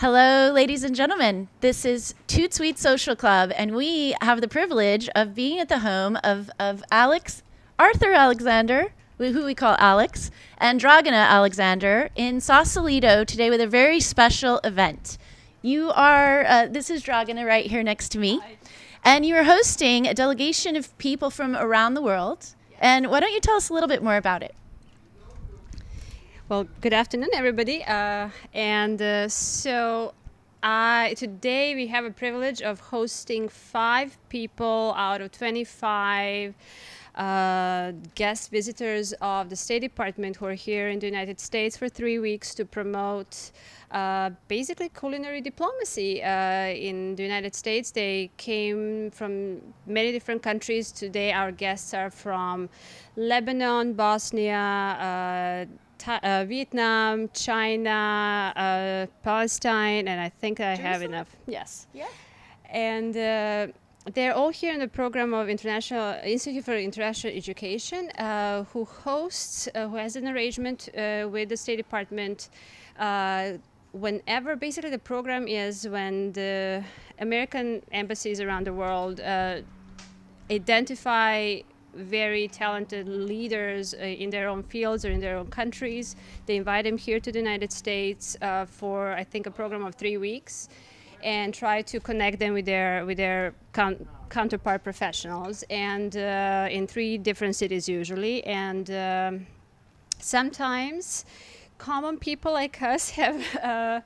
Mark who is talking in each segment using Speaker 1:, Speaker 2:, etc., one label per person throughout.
Speaker 1: Hello, ladies and gentlemen. This is ToutSuite Social Club, and we have the privilege of being at the home of, of Alex, Arthur Alexander, who we call Alex, and Dragana Alexander in Sausalito today with a very special event. You are, uh, this is Dragana right here next to me, and you are hosting a delegation of people from around the world. And why don't you tell us a little bit more about it?
Speaker 2: Well, good afternoon, everybody. Uh, and uh, so uh, today we have a privilege of hosting five people out of 25 uh, guest visitors of the State Department who are here in the United States for three weeks to promote uh, basically culinary diplomacy uh, in the United States. They came from many different countries. Today, our guests are from Lebanon, Bosnia, uh, Vietnam, China, uh, Palestine, and I think I have enough. Yes.
Speaker 1: Yeah.
Speaker 2: And uh, they're all here in the program of International Institute for International Education, uh, who hosts, uh, who has an arrangement uh, with the State Department. whenever, basically, the program is when the American embassies around the world identify very talented leaders uh, in their own fields or in their own countries. They invite them here to the United States uh, for, I think, a program of three weeks, and try to connect them with their with their counterpart professionals, and uh, in three different cities usually, and um, sometimes common people like us have. Uh,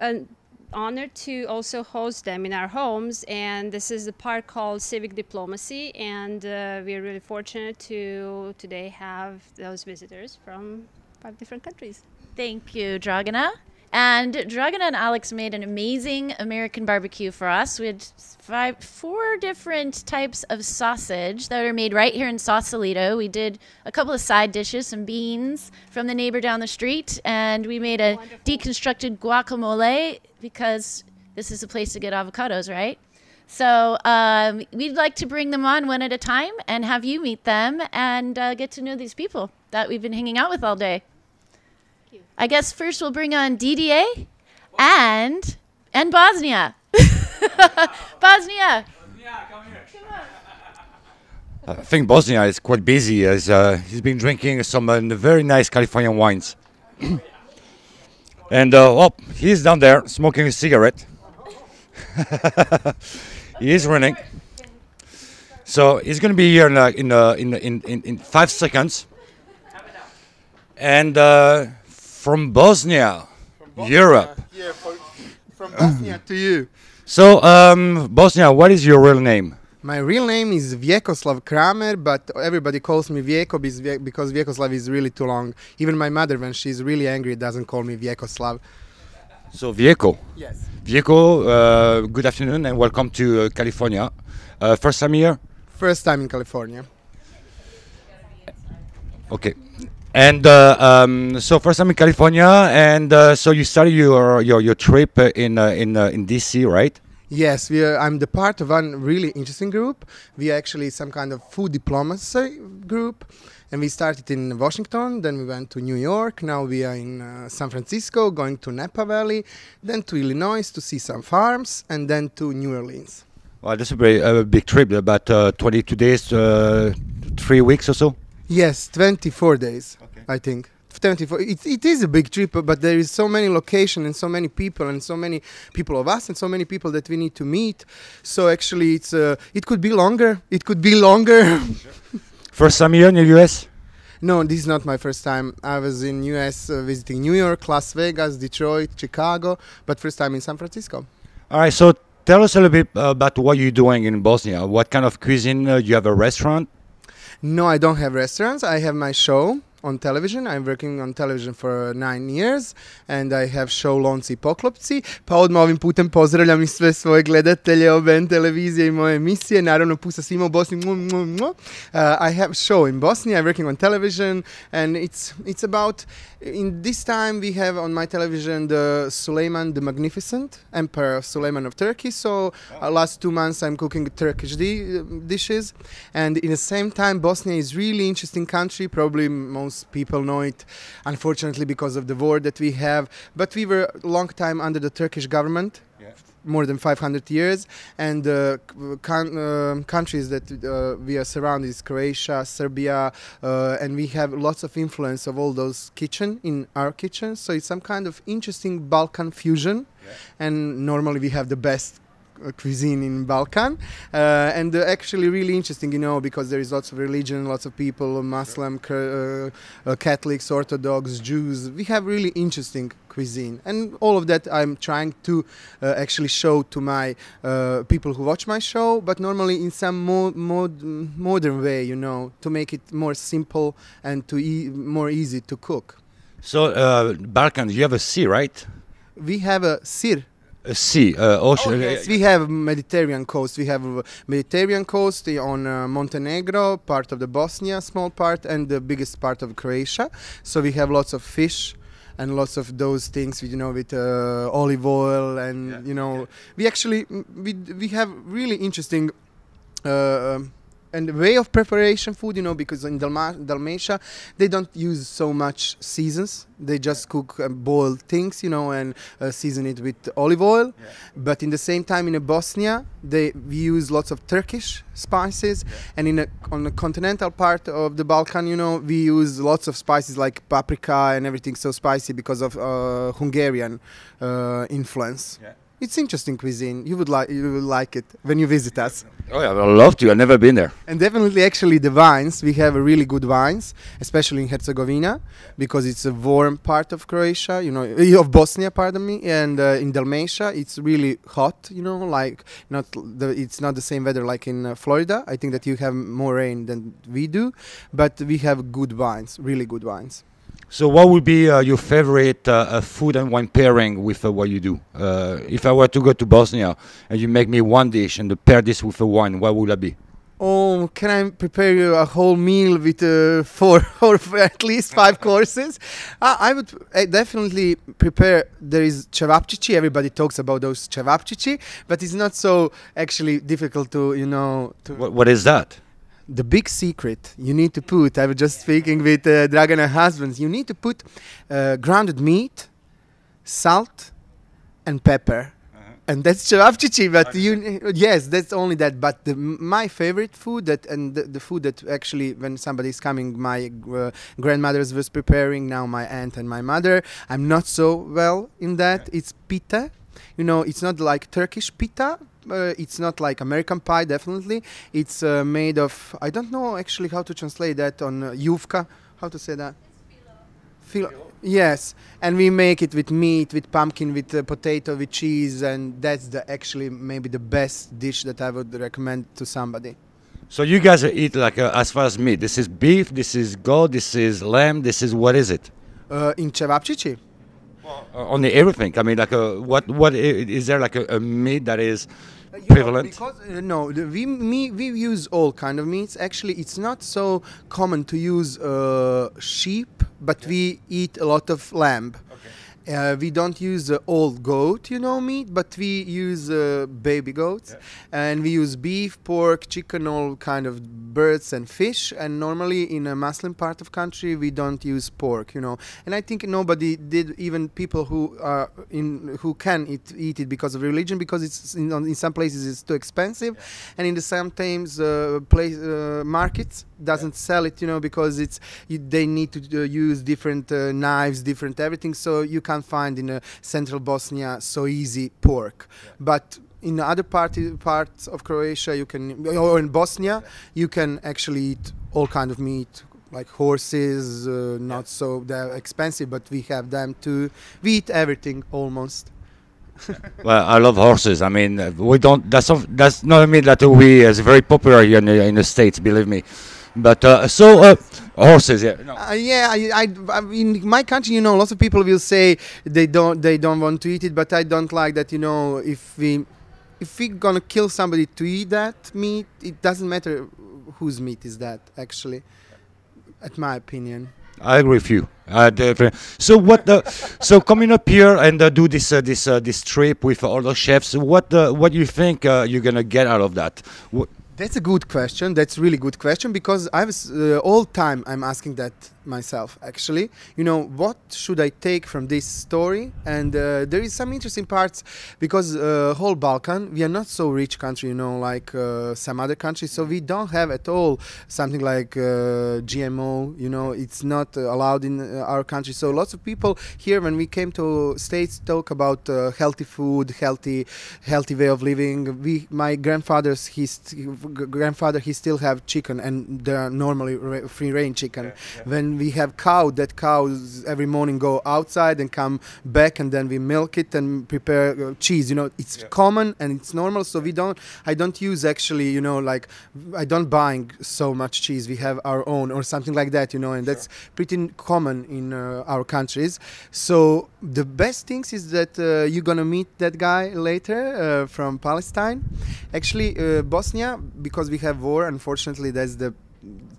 Speaker 2: an honored to also host them in our homes and this is the part called civic diplomacy and uh, we're really fortunate to today have those visitors from five different countries.
Speaker 1: Thank you dragana and Dragana and Alex made an amazing American barbecue for us. We had five, four different types of sausage that are made right here in Sausalito. We did a couple of side dishes, some beans from the neighbor down the street, and we made a Wonderful. deconstructed guacamole because this is a place to get avocados, right? So um, we'd like to bring them on one at a time and have you meet them and uh, get to know these people that we've been hanging out with all day. I guess first we'll bring on DDA and and Bosnia. Bosnia. Bosnia, come here. Come on.
Speaker 3: I think Bosnia is quite busy as uh, he's been drinking some uh, very nice Californian wines. and uh, well, he's down there smoking a cigarette. he is running. So he's going to be here in, uh, in, uh, in, in, in, in, five seconds. And uh, from Bosnia, from Bosnia Europe.
Speaker 4: Yeah, for, from Bosnia to you.
Speaker 3: So, um, Bosnia, what is your real name?
Speaker 4: My real name is Vjekoslav Kramer, but everybody calls me Vjeko because Vjekoslav is really too long. Even my mother, when she's really angry, doesn't call me Vjekoslav.
Speaker 3: So, Vjeko.
Speaker 4: Yes.
Speaker 3: Vjeko, uh, good afternoon and welcome to uh, California. Uh, first time here?
Speaker 4: First time in California.
Speaker 3: Okay. And uh, um, so first time in California, and uh, so you started your your, your trip in uh, in uh, in DC, right?
Speaker 4: Yes, we are, I'm the part of one really interesting group. We are actually some kind of food diplomacy group, and we started in Washington. Then we went to New York. Now we are in uh, San Francisco, going to Napa Valley, then to Illinois to see some farms, and then to New Orleans.
Speaker 3: Well, that's a very uh, big trip, about 22 days, three weeks or so.
Speaker 4: Yes, 24 days, okay. I think. 24 it, it is a big trip but there is so many locations and so many people and so many people of us and so many people that we need to meet. So actually it's uh, it could be longer. It could be longer.
Speaker 3: First time here in the us
Speaker 4: no this is not my first time. I was in us uh, visiting new york las vegas detroit chicago but first time in san francisco.
Speaker 3: All right so tell us a little bit about what you're doing in bosnia. What kind of cuisine uh, you have a restaurant
Speaker 4: no, I don't have restaurants. I have my show on television. I'm working on television for nine years and I have show Lonci Poklopci. Pa odmah ovim putem pozdravljam i sve svoje gledatelje OBN televizije i moje emisije. Naravno, pusa svima u Bosni. Uh, I have show in Bosnia. I'm working on television and it's, it's about in this time we have on my television the Suleiman the Magnificent, Emperor Suleiman of Turkey. So uh, last two months I'm cooking Turkish di- dishes, and in the same time Bosnia is really interesting country, probably most people know it, unfortunately, because of the war that we have. But we were a long time under the Turkish government. More than 500 years, and uh, con- um countries that uh, we are surrounded is Croatia, Serbia, uh, and we have lots of influence of all those kitchen in our kitchen. So it's some kind of interesting Balkan fusion, and normally we have the best uh, cuisine in Balkan, uh, and uh, actually really interesting, you know, because there is lots of religion, lots of people, Muslim, uh, uh, Catholics, Orthodox, Jews. We have really interesting cuisine, and all of that I'm trying to uh, actually show to my uh, people who watch my show, but normally in some more mod- modern way, you know, to make it more simple and to e- more easy to cook.
Speaker 3: So uh, Balkan, you have a sea, right?
Speaker 4: We have a sir
Speaker 3: A sea, uh, ocean.
Speaker 4: Oh, yes, we have Mediterranean coast. We have uh, Mediterranean coast on uh, Montenegro, part of the Bosnia, small part, and the biggest part of Croatia. So we have lots of fish and lots of those things, you know, with uh, olive oil, and
Speaker 3: Yeah,
Speaker 4: you know, we actually we we have really interesting. Uh, um, and the way of preparation food, you know, because in Dalma- Dalmatia they don't use so much seasons. They just cook and boil things, you know, and uh, season it with olive oil. But in the same time, in uh, Bosnia, they we use lots of Turkish spices, and in a, on the continental part of the Balkan, you know, we use lots of spices like paprika and everything so spicy because of uh, Hungarian uh, influence.
Speaker 3: Yeah.
Speaker 4: It's interesting cuisine. You would like you will like it when you visit us.
Speaker 3: Oh yeah, I'd love to. I've never been there.
Speaker 4: And definitely, actually, the wines we have really good wines, especially in Herzegovina, because it's a warm part of Croatia, you know, eh, of Bosnia, pardon me, and uh, in Dalmatia it's really hot, you know, like not the it's not the same weather like in uh, Florida. I think that you have more rain than we do, but we have good wines, really good wines.
Speaker 3: So, what would be uh, your favorite uh, uh, food and wine pairing with uh, what you do? Uh, if I were to go to Bosnia and you make me one dish and pair this with a wine, what would that be?
Speaker 4: Oh, can I prepare you a whole meal with uh, four or at least five courses? Uh, I would definitely prepare. There is cevapcici. Everybody talks about those cevapcici, but it's not so actually difficult to you know. To
Speaker 3: What, what is that?
Speaker 4: The big secret you need to put. I was just speaking with uh, Dragana husbands. You need to put uh, grounded meat, salt, and pepper. And that's cevapcici, but you yes, that's only that. But the, my favorite food that and the, the food that actually when somebody is coming, my uh, grandmother's was preparing. Now my aunt and my mother. I'm not so well in that. It's pita. You know, it's not like Turkish pita. Uh, it's not like American pie, definitely. It's uh, made of I don't know actually how to translate that on uh, yufka. How to say that? Filo. Yes, and we make it with meat, with pumpkin, with uh, potato, with cheese, and that's the actually maybe the best dish that I would recommend to somebody.
Speaker 3: So, you guys eat like uh, as far as meat. This is beef, this is goat, this is lamb, this is what is it?
Speaker 4: Uh, in cevapcici,
Speaker 3: Uh, only everything. I mean, like, uh, what, what i- is there like a, a meat that is
Speaker 4: You know,
Speaker 3: prevalent?
Speaker 4: because uh, no, the, we me, we use all kind of meats. Actually, it's not so common to use uh, sheep, but we eat a lot of lamb. Uh, we don't use uh, old goat, you know, meat, but we use uh, baby goats, and we use beef, pork, chicken, all kind of birds and fish. And normally in a Muslim part of country, we don't use pork, you know. And I think nobody did, even people who are in who can eat, eat it because of religion, because it's in, in some places it's too expensive, and in the sometimes uh, place uh, markets doesn't sell it, you know, because it's you, they need to uh, use different uh, knives, different everything, so you can't find in uh, central Bosnia so easy pork. But in other party, parts of Croatia, you can, or in Bosnia, you can actually eat all kind of meat. Like horses, uh, not so they're expensive, but we have them too. We eat everything almost.
Speaker 3: Well, I love horses. I mean, uh, we don't. That's not, that's not a meat that we is very popular here in the, in the states. Believe me. But uh, so uh, horses, yeah. No.
Speaker 4: Uh, yeah, I, I, in my country, you know, lots of people will say they don't, they don't want to eat it, but I don't like that. You know, if we, if we're gonna kill somebody to eat that meat, it doesn't matter whose meat is that. Actually, at my opinion.
Speaker 3: I agree with you. Uh, definitely. So what? The, so coming up here and uh, do this uh, this uh, this trip with all the chefs. What uh, what do you think uh, you're gonna get out of that? Wh-
Speaker 4: That's a good question. That's really good question because I was uh, all time I'm asking that myself actually. You know, what should I take from this story? And uh, there is some interesting parts because uh, whole Balkan we are not so rich country, you know, like uh, some other countries. So we don't have at all something like uh, GMO. You know, it's not allowed in uh, our country. So lots of people here when we came to states talk about uh, healthy food, healthy, healthy way of living. We, my grandfather's, his grandfather, he still have chicken, and they are normally free range chicken. When we have cow, that cows every morning go outside and come back, and then we milk it and prepare uh, cheese. You know, it's common and it's normal. So we don't, I don't use actually, you know, like I don't buying so much cheese. We have our own or something like that, you know, and that's pretty common in uh, our countries. So the best things is that uh, you're gonna meet that guy later uh, from Palestine. Actually, uh, Bosnia, because we have war, unfortunately, that's the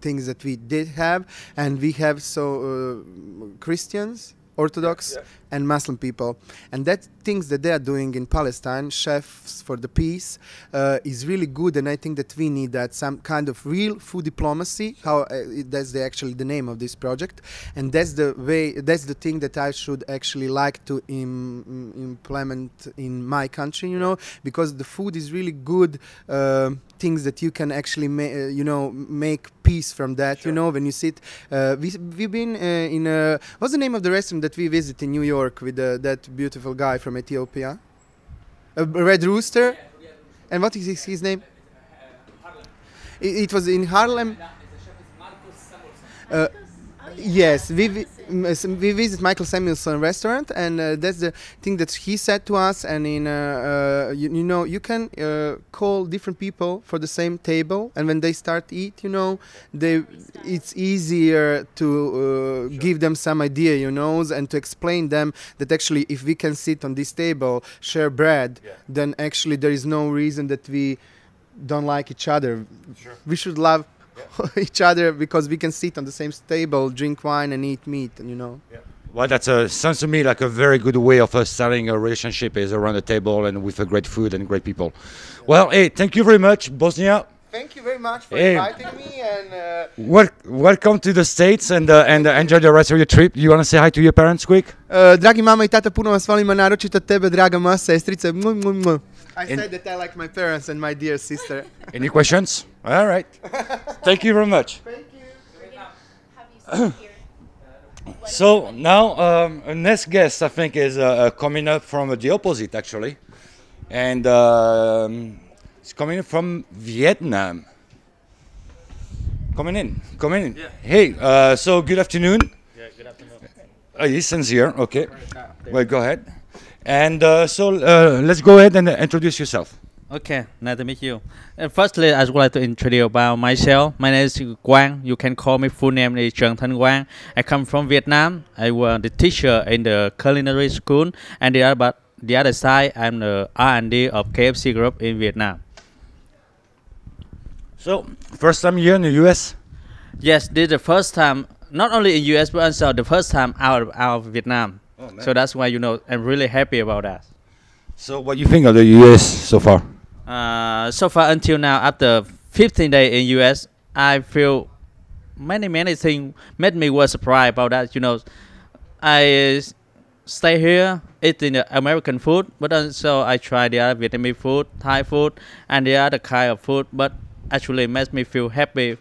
Speaker 4: things that we did have, and we have so uh, Christians. Orthodox and Muslim people, and that things that they are doing in Palestine, chefs for the peace, uh, is really good. And I think that we need that some kind of real food diplomacy. How uh, that's the actually the name of this project, and that's the way. That's the thing that I should actually like to Im- im- implement in my country. You know, because the food is really good. um things that you can actually uh, you know make peace from that you know when you sit uh, we, we've been uh, in uh, what's the name of the restaurant that we visit in new york with uh, that beautiful guy from ethiopia. A red rooster? And what is his, his name? It, it was in harlem. Uh, Yes, we vi- we visit Michael Samuelsson restaurant, and uh, that's the thing that he said to us. And in uh, uh, you, you know you can uh, call different people for the same table, and when they start eat, you know, they it's easier to uh, give them some idea, you know, and to explain them that actually if we can sit on this table, share bread, then actually there is no reason that we don't like each other. We should love each other because we can sit on the same table, drink wine, and eat meat. And you know.
Speaker 3: Well, that uh, sounds to me like a very good way of uh, starting a relationship is around the table and with uh, great food and great people. Well, hey, thank you very much, Bosnia.
Speaker 4: Thank you very much for
Speaker 3: Hey.
Speaker 4: inviting me. And uh,
Speaker 3: Wel- welcome to the States and uh, and uh, enjoy the rest of your trip. You want to say hi to your parents quick?
Speaker 4: uh, dragi mama i tata, puno vas volim, a naročito tebe, draga moja sestrice. I
Speaker 3: In-
Speaker 4: said that I like my parents and my dear sister.
Speaker 3: Any questions? All right. Thank you very much. Thank you. so now um, next guest, I think, is uh, uh, coming up from the opposite, actually, and um, it's coming from Vietnam. Coming in, coming in. Yeah. Hey, uh, so good afternoon.
Speaker 5: Yeah, good afternoon.
Speaker 3: Uh, Ethan's here. Okay. Well, go ahead. And uh, so uh, let's go ahead and uh, introduce yourself.
Speaker 5: Okay, nice to meet you. Uh, firstly, I would like to introduce about myself. My name is Quang. You can call me full name is Trần Thanh Quang. I come from Vietnam. I was the teacher in the culinary school, and the other, the other side, I'm the R&D of KFC Group in Vietnam.
Speaker 3: So first time here in the U.S.
Speaker 5: Yes, this is the first time, not only in US, but also the first time out of, out of Vietnam.
Speaker 3: Oh,
Speaker 5: so that's why you know I'm really happy about that.
Speaker 3: So what do you think of the U.S. so far?
Speaker 5: Uh, so far until now, after 15 days in US, I feel many many things made me was surprised about that. You know, I stay here eating the American food, but also I try the other Vietnamese food, Thai food, and the other kind of food. But actually, makes me feel happy,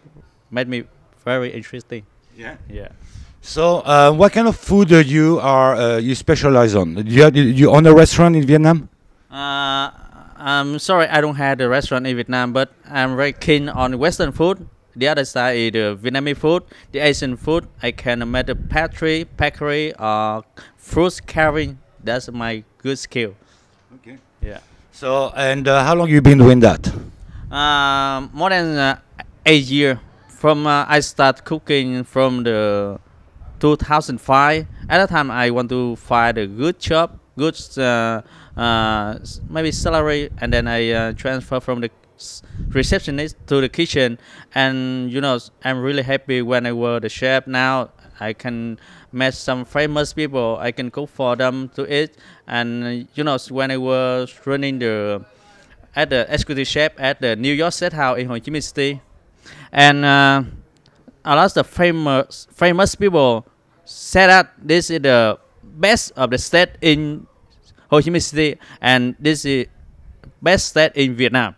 Speaker 5: made me very interesting.
Speaker 3: Yeah.
Speaker 5: Yeah.
Speaker 3: So uh, what kind of food uh, you are uh, you specialize on? Do you, you own a restaurant in Vietnam?
Speaker 5: Uh, I'm sorry, I don't have the restaurant in Vietnam, but I'm very keen on Western food. The other side is the Vietnamese food, the Asian food. I can make the pastry, bakery, or fruit carving. That's my good skill.
Speaker 3: Okay.
Speaker 5: Yeah.
Speaker 3: So and uh, how long you been doing that?
Speaker 5: Um, more than uh, eight years. From uh, I start cooking from the 2005. At that time, I want to find a good job, good uh, uh, maybe salary, and then I uh, transfer from the receptionist to the kitchen. And you know, i'm really happy when I was the chef. Now I can meet some famous people. I can cook for them to eat. And you know, when I was running the at the executive chef at the New York Steakhouse in Ho Chi Minh City, and uh, a lot of famous famous people said that this is the best of the state in Ho Chi Minh City, and this is best state in Vietnam.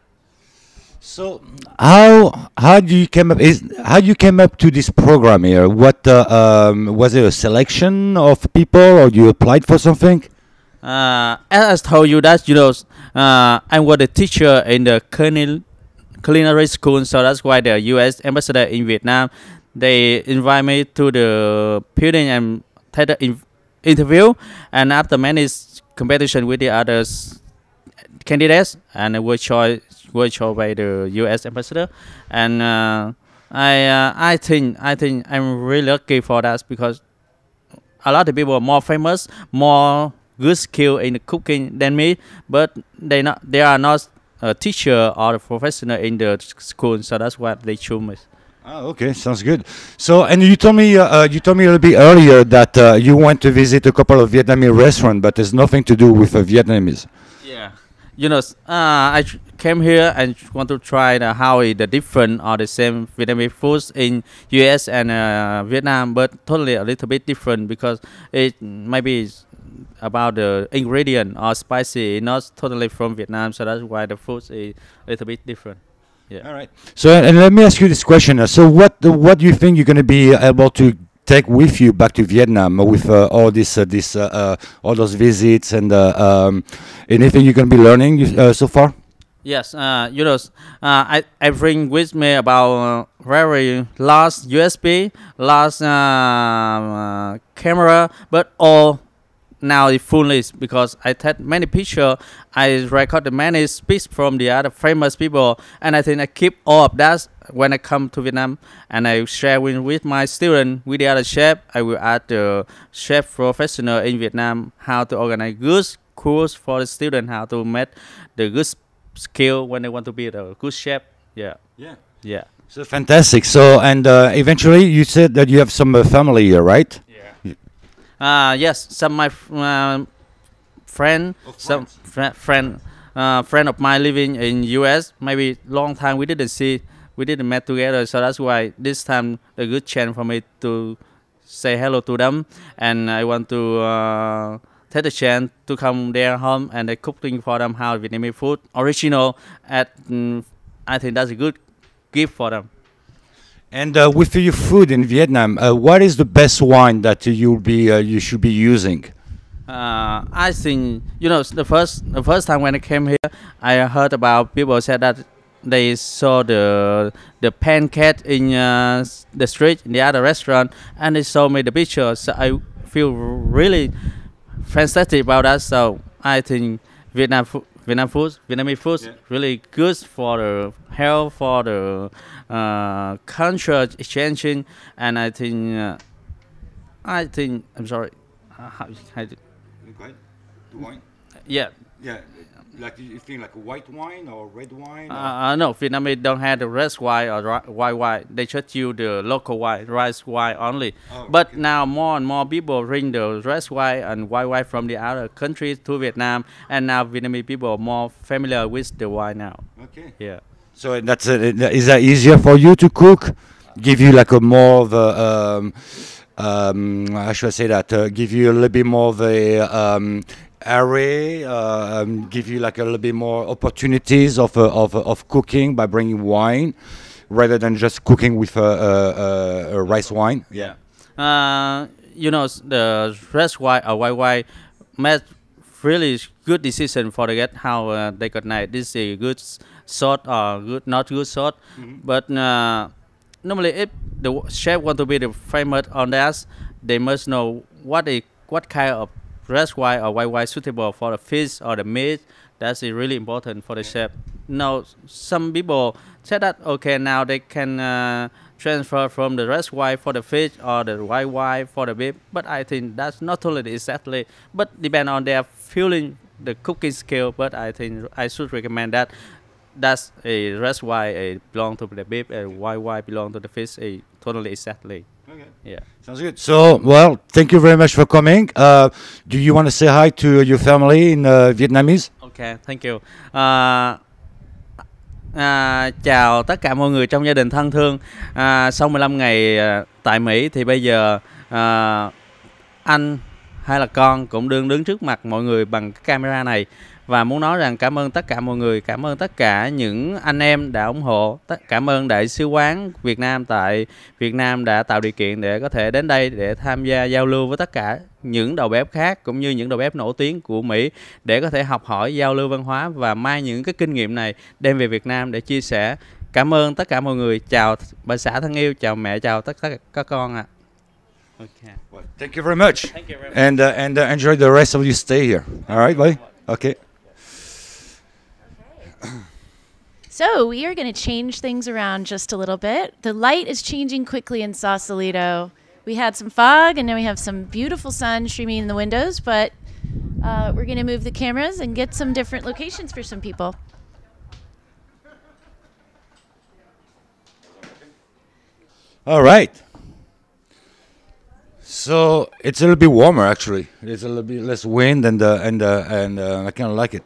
Speaker 3: So how how do you came up is how you came up to this program here? What uh, um, was it a selection of people or you applied for something?
Speaker 5: Uh, as I told you that you know, uh, I was a teacher in the culinary culinary school, so that's why the U.S. ambassador in Vietnam they invite me to the building and take the in- interview, and after many competition with the others candidates, and was choice were chosen by the U.S. ambassador, and uh, I uh, I think I think I'm really lucky for that because a lot of people are more famous, more good skill in cooking than me, but they not they are not a teacher or a professional in the school, so that's why they choose me.
Speaker 3: Oh, okay, sounds good. So, and you told me uh, uh, you told me a little bit earlier that uh, you went to visit a couple of Vietnamese restaurants, but there's nothing to do with uh, Vietnamese.
Speaker 5: Yeah, you know, uh, I came here and want to try the, how the different or the same Vietnamese foods in US and uh, Vietnam, but totally a little bit different because it maybe about the ingredient or spicy, not totally from Vietnam, so that's why the food is a little bit different. Yeah.
Speaker 3: All right. So, and let me ask you this question. uh, So, what what do you think you're going to be able to take with you back to Vietnam uh, with uh, all this uh, this uh, uh, all those visits and uh, um, anything you're going to be learning uh, so far?
Speaker 5: Yes, uh, you know, uh, I, I bring with me about uh, very last USB, last uh, uh, camera, but all now it's fully because I take many picture, I record many speech from the other famous people, and I think I keep all of that when I come to Vietnam, and I share with, with my student, with the other chef. I will ask the chef professional in Vietnam how to organize good course for the student, how to make the good skill when they want to be the good chef. Yeah,
Speaker 3: Yeah.
Speaker 5: yeah.
Speaker 3: So fantastic. So, and uh, eventually, you said that you have some uh, family here, right?
Speaker 5: Uh, yes, some my uh, friend,
Speaker 3: Oh,
Speaker 5: some fri- friend, uh, friend of mine living in U.S. Maybe long time we didn't see, we didn't met together, so that's why this time a good chance for me to say hello to them, and I want to uh, take the chance to come their home and cooking for them how Vietnamese food original. At mm, I think that's a good gift for them.
Speaker 3: And uh, with your food in Vietnam, uh, what is the best wine that you'll be uh, you should be using?
Speaker 5: Uh, I think you know the first the first time when I came here, I heard about people said that they saw the the pancake in uh, the street in the other restaurant, and they showed me the picture. So I feel really fantastic about that. So I think Vietnam food. Vietnam food, Vietnamese food,
Speaker 3: Yeah.
Speaker 5: really good for the health, for the uh, culture exchanging, and I think, uh, I think, I'm sorry, uh, how, how do-
Speaker 3: wine.
Speaker 5: yeah.
Speaker 3: Yeah, like you think like white wine or red wine.
Speaker 5: Uh, uh, no, Vietnamese don't have the red wine or white wine. They just use the local wine, rice wine only.
Speaker 3: Oh,
Speaker 5: but
Speaker 3: okay.
Speaker 5: now more and more people bring the red wine and white wine from the other countries to Vietnam, and now Vietnamese people are more familiar with the wine now.
Speaker 3: Okay.
Speaker 5: Yeah.
Speaker 3: So that's uh, is that easier for you to cook? Give you like a more of a um, um, how should I say that? Uh, give you a little bit more of a um, array. Uh, um, give you like a little bit more opportunities of uh, of of cooking by bringing wine, rather than just cooking with a, a, a, a rice wine. Yeah.
Speaker 5: Uh, you know, the rice wine or white wine made really good decision for the guest how uh, they got night. This is a good s- salt or good not good salt, but uh, normally if the chef want to be the famous on that, they must know what what kind of red wine or white wine suitable for the fish or the meat. That's really important for the chef. Now, some people say that okay, now they can uh, transfer from the red wine for the fish or the white wine for the beef. But I think that's not totally exactly, but depend on their feeling, the cooking skill. But I think I should recommend that that's a red wine uh, belong to the beef and white wine belong to the fish. Uh, totally exactly.
Speaker 3: Okay.
Speaker 5: Yeah.
Speaker 3: Sounds good. So, well, thank you very much for coming. Uh, do you want to say hi to your family in uh, Vietnamese?
Speaker 5: Okay, thank you. Uh, À, chào tất cả mọi người trong gia đình thân thương. À, sau 15 ngày à, tại Mỹ thì bây giờ à, anh hay là con cũng đương đứng trước mặt mọi người bằng cái camera này và muốn nói rằng cảm ơn tất cả mọi người, cảm ơn tất cả những anh em đã ủng hộ, tất cảm ơn đại sứ quán Việt Nam tại Việt Nam đã tạo điều kiện để có thể đến đây để tham gia giao lưu với tất cả những đầu bếp khác cũng như những đầu bếp nổi tiếng của Mỹ để có thể học hỏi giao lưu văn hóa và mang những cái kinh nghiệm này đem về Việt Nam để chia sẻ. Cảm ơn tất cả mọi người. Chào bà xã thân yêu, chào mẹ, chào tất cả các con ạ. Okay.
Speaker 3: Well, thank you very much.
Speaker 5: Thank you very much.
Speaker 3: And uh, and uh, enjoy the rest of your stay here. All right, buddy. Okay.
Speaker 1: So we are going to change things around just a little bit. The light is changing quickly in Sausalito. We had some fog, and now we have some beautiful sun streaming in the windows. But uh, we're going to move the cameras and get some different locations for some people.
Speaker 3: All right. So it's a little bit warmer actually. There's a little bit less wind and uh, and uh, and uh, I kind of like it.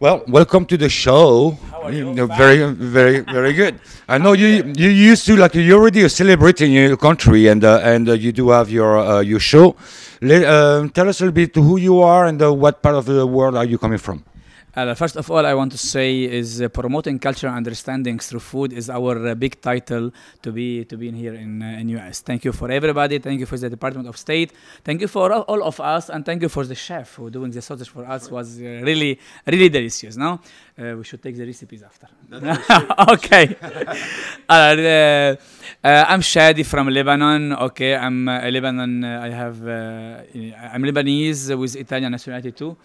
Speaker 3: Well, welcome to the show. How
Speaker 6: are you?
Speaker 3: know, very, very, very good. I know you you used to like you're already a celebrity in your country and uh, and uh, you do have your uh, your show. Um, tell us a little bit who you are and uh, what part of the world are you coming from.
Speaker 6: Uh, first of all, I want to say is uh, promoting cultural understanding through food is our uh, big title to be to be in here in uh, in US. Thank you for everybody. Thank you for the Department of State. Thank you for all, all of us, and thank you for the chef who doing the sausage for us was uh, really really delicious. No, uh, we should take the recipes after. okay. I'm Shadi from Lebanon. Okay, I'm uh, Lebanon. Uh, I have uh, I'm Lebanese with Italian nationality too.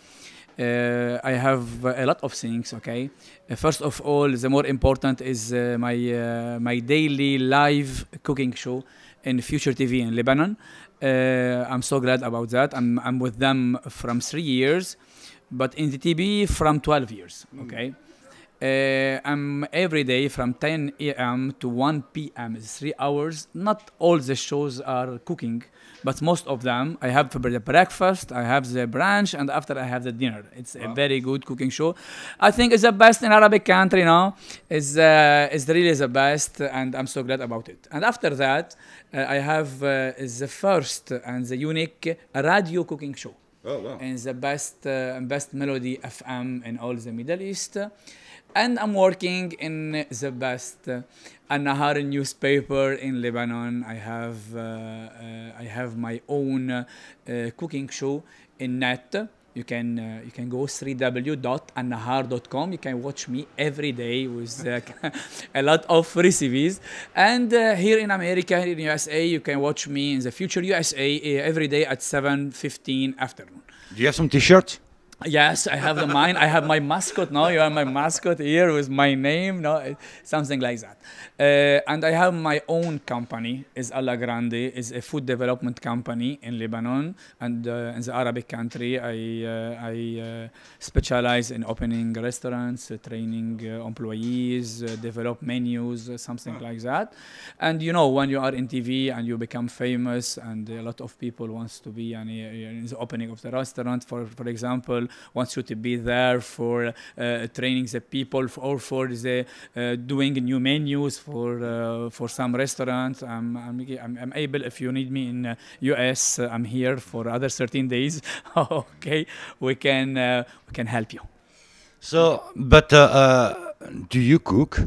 Speaker 6: Uh, I have a lot of things. Okay, Uh, first of all, the more important is uh, my uh, my daily live cooking show in Future TV in Lebanon. Uh, I'm so glad about that. I'm I'm with them from three years, but in the TV from 12 years. Okay. Uh, I'm every day from 10 a.m. to 1 p.m. It's three hours. Not all the shows are cooking, but most of them. I have for the breakfast, I have the brunch, and after I have the dinner. It's a very good cooking show. I think it's the best in Arabic country now. It's, uh, it's really the best, and I'm so glad about it. And after that, uh, I have uh, the first and the unique radio cooking show
Speaker 3: Oh wow.
Speaker 6: and the best uh, best melody FM in all the Middle East. And I'm working in the best uh, newspaper in Lebanon. I have uh, uh, I have my own uh, cooking show in net. You can uh, you can go www.annahar.com. You can watch me every day with uh, a lot of recipes. And uh, here in America, in USA, you can watch me in the future USA uh, every day at 7:15 afternoon.
Speaker 3: Do you have some T-shirts?
Speaker 6: Yes, I have the mine. I have my mascot now. You are my mascot here with my name, no, something like that. Uh, and I have my own company. is Alla Grande. is a food development company in Lebanon and uh, in the Arabic country. I uh, I uh, specialize in opening restaurants, uh, training uh, employees, develop menus, something like that. And you know, when you are in TV and you become famous, and a lot of people wants to be in the opening of the restaurant, for for example, wants you to be there for uh, training the people or for the uh, doing new menus for uh, for some restaurants. I'm, I'm, I'm, able if you need me in US, I'm here for other 13 days. okay, we can we can help you.
Speaker 3: So, but do you cook?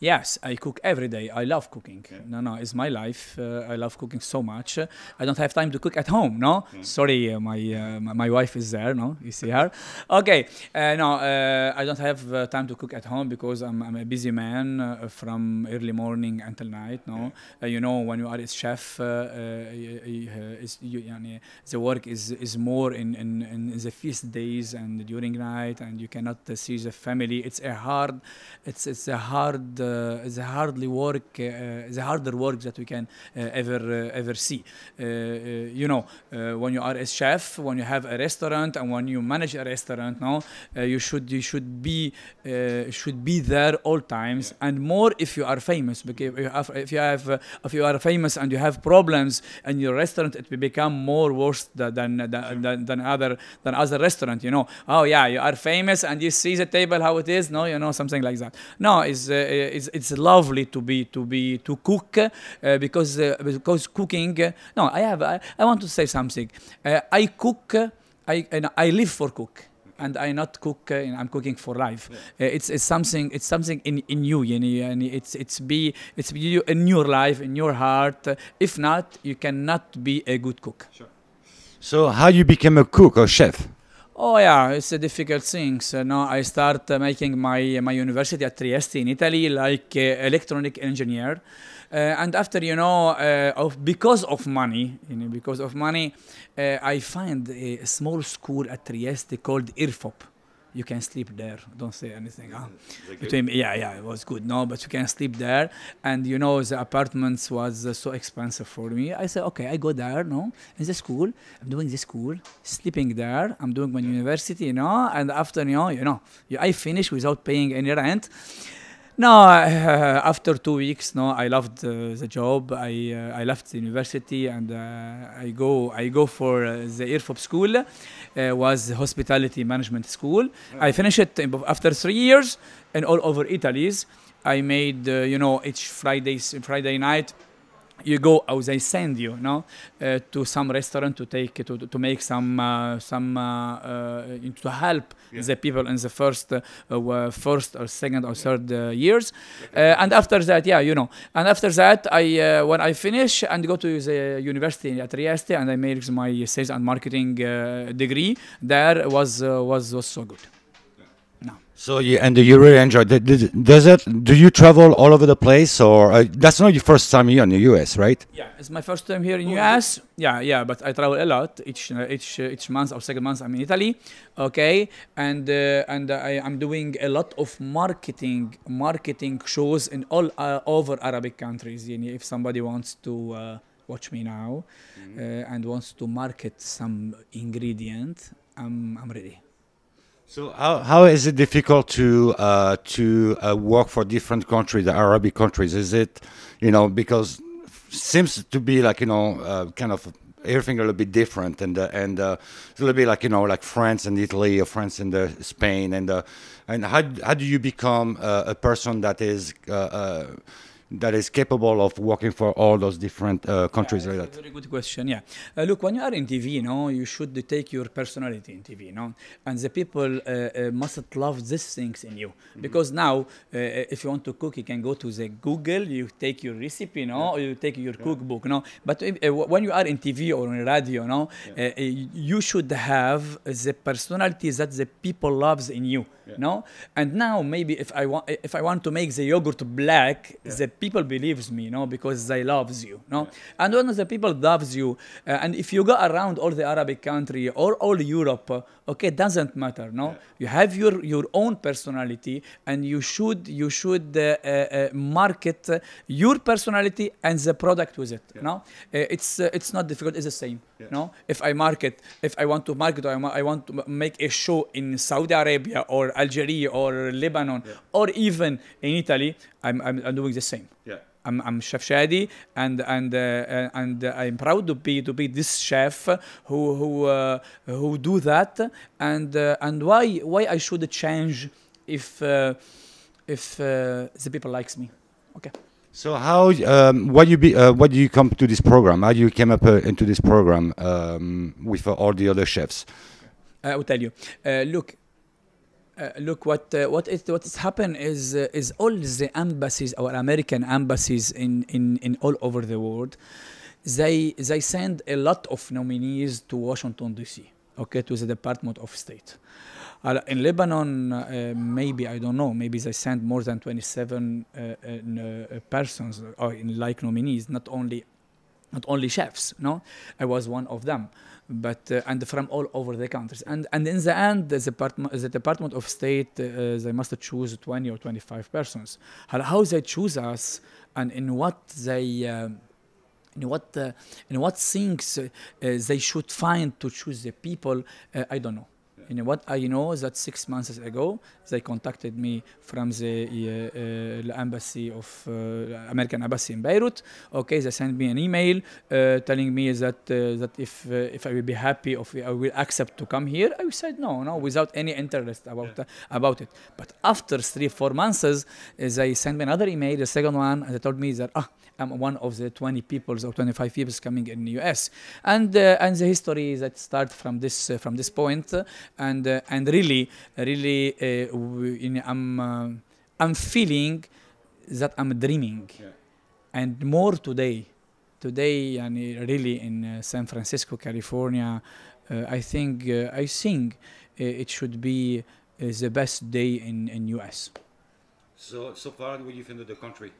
Speaker 6: Yes, I cook every day. I love cooking. Yeah. No, no, it's my life. Uh, I love cooking so much. I don't have time to cook at home. No, mm. sorry, uh, my, uh, my, my wife is there. No, you see her. Okay, uh, no, uh, I don't have time to cook at home because I'm, I'm a busy man from early morning until night. No, yeah. you know when you are a chef, you, you, the work is is more in, in in the feast days and during night, and you cannot see the family. It's a hard, it's it's a hard uh, uh, the hardly work, uh, the harder work that we can uh, ever uh, ever see. Uh, uh, you know, uh, when you are a chef, when you have a restaurant, and when you manage a restaurant, no, uh, you should you should be uh, should be there all times, and more if you are famous. Because if you have if you have uh, if you are famous and you have problems in your restaurant, it will become more worse than than, than, than other than other restaurant. You know, oh yeah, you are famous and you see the table how it is. No, you know something like that. No, it's uh, it's, it's lovely to be to be to cook uh, because uh, because cooking. Uh, no, I have I, I want to say something. Uh, I cook. I and I live for cook. And I not cook. Uh, I'm cooking for life. Uh, it's, it's something. It's something in, in you. You know, and it's it's be it's be you in your life, in your heart. Uh, if not, you cannot be a good cook. Sure.
Speaker 3: So how you became a cook or chef?
Speaker 6: Oh yeah, it's a difficult thing. So now I start uh, making my my university at Trieste in Italy, like uh, electronic engineer, uh, and after you know, uh, of because of money, you know, because of money, uh, I find a small school at Trieste called IRFOP. You can sleep there. Don't say anything. Huh? Between, yeah, yeah, it was good. No, but you can sleep there, and you know the apartments was uh, so expensive for me. I said, okay, I go there. No, in the school, I'm doing the school, sleeping there. I'm doing my university, you know, and after you know, you know, you- I finish without paying any rent. No, uh, after two weeks, no, I loved uh, the job. I uh, I left the university and uh, I go I go for uh, the IRFOP school. Uh, was hospitality management school. I finished it after three years and all over Italy's. I made uh, you know each Fridays Friday night you go or they send you no? Uh, to some restaurant to take to, to make some uh, some uh, uh, to help the people in the first uh, first or second or third uh, years. Uh, and after that yeah you know. And after that i uh, when i finish and go to the university at Trieste and i made my sales and marketing uh, degree there was uh, was was so good
Speaker 3: So you and you really enjoy. Does it? Do you travel all over the place, or uh, that's not your first time here in the U.S., right?
Speaker 6: Yeah, it's my first time here in US. Yeah, yeah, but I travel a lot. Each uh, each uh, each month or second month I'm in Italy. Okay, and uh, and I am doing a lot of marketing marketing shows in all uh, over Arabic countries. If somebody wants to uh, watch me now uh, and wants to market some ingredient, I'm I'm ready.
Speaker 3: So how, how is it difficult to uh, to uh, work for different countries, the Arabic countries? Is it, you know, because seems to be like you know uh, kind of everything a little bit different and uh, and uh, it's a little bit like you know like France and Italy or France and uh, Spain and and how how do you become a person that is that is capable of working for all those different uh, countries
Speaker 6: Yeah,
Speaker 3: like
Speaker 6: that's
Speaker 3: that?
Speaker 6: a very good question. Yeah, uh, look, when you are in TV, you know, you should take your personality in TV, you know, and the people uh, uh, must love these things in you because now, uh, if you want to cook, you can go to the Google, you take your recipe, you know, or you take your cookbook, you know. But if, uh, when you are in TV or in radio, you know, uh, uh, you should have the personality that the people loves in you. No, and now maybe if I want if I want to make the yogurt black, the people believes me, no, because they loves you, no. And when the people loves you, uh, and if you go around all the Arabic country or all Europe, uh, okay, doesn't matter, no. You have your your own personality, and you should you should uh, uh, market your personality and the product with it, no. Uh, it's uh, it's not difficult. It's the same, no. If I market, if I want to market, or I, want to make a show in Saudi Arabia or Algeria or Lebanon or even in Italy, I'm, I'm, I'm doing the same.
Speaker 3: Yeah.
Speaker 6: I'm, I'm Chef Shadi, and and uh, and I'm proud to be to be this chef who who uh, who do that, and uh, and why why I should change if uh, if uh, the people likes me. Okay.
Speaker 3: So how um, why you be uh, do you come to this program? How you came up uh, into this program um, with uh, all the other chefs?
Speaker 6: I will tell you. Uh, look, uh, look what uh, what is what has happened is uh, is all the embassies, our American embassies in, in, in all over the world, they they send a lot of nominees to Washington D.C. Okay, to the Department of State. Uh, in Lebanon, uh, maybe I don't know. Maybe they send more than 27 uh, uh, uh, persons or in like nominees, not only not only chefs. No, I was one of them, but uh, and from all over the countries. And and in the end, the department, the Department of State, uh, they must choose 20 or 25 persons. How, they choose us, and in what they. Um, in what uh, in what things uh, uh, they should find to choose the people, uh, I don't know. You know what I know is that six months ago they contacted me from the, uh, uh, embassy of uh, American embassy in Beirut. Okay, they sent me an email uh, telling me that uh, that if uh, if I will be happy if I will accept to come here. I said no, no, without any interest about uh, about it. But after three four months, uh, they sent me another email, the second one, and they told me that ah. I'm one of the 20 people or 25 people coming in the US, and uh, and the history that start from this uh, from this point, and uh, and really really uh, in, I'm uh, I'm feeling that I'm dreaming, yeah. and more today. Today, and really in San Francisco, California, I think I think it should be the best day in in US.
Speaker 3: So so far, what do you think of the country?